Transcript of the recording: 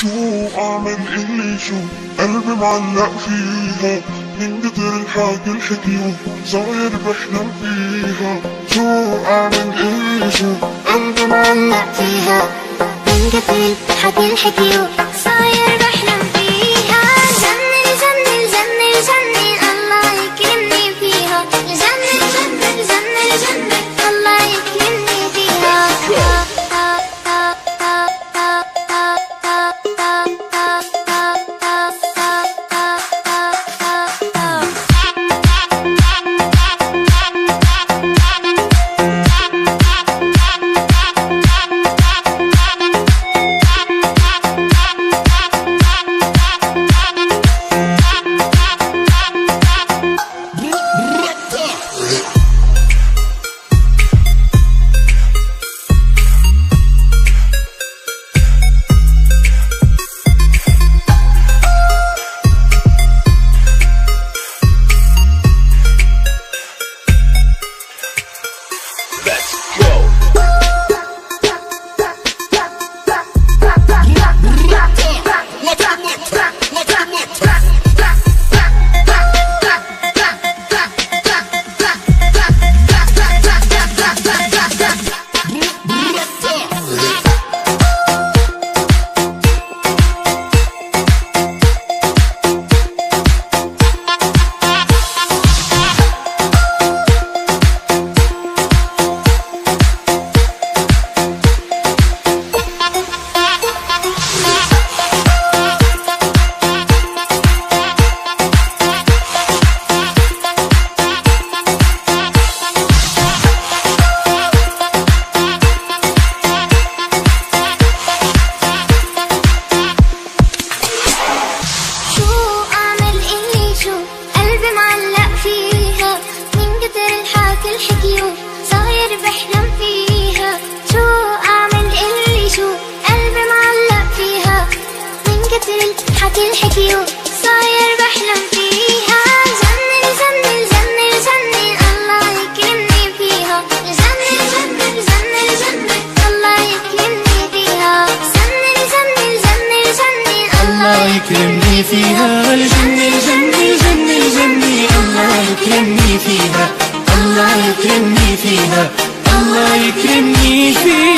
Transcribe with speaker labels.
Speaker 1: شو اعمل اللي شو قلبي معلق فيها. من قدر الحاجة الحكيو صاير بحلم فيها. شو اعمل اللي شو قلبي معلق فيها.
Speaker 2: من قبل حد الحكيو صاير حكي الحكي صاير بحلم فيها. جنن جنن جنن جنن. الله يكرمني فيها. جنن جنن جنن جنن. الله يكرمني فيها. جنن جنن جنن جنن. الله يكرمني فيها. جنن جنن جنن جنن.
Speaker 3: الله يكرمني فيها. الله يكرمني فيها. الله يكرمني فيها.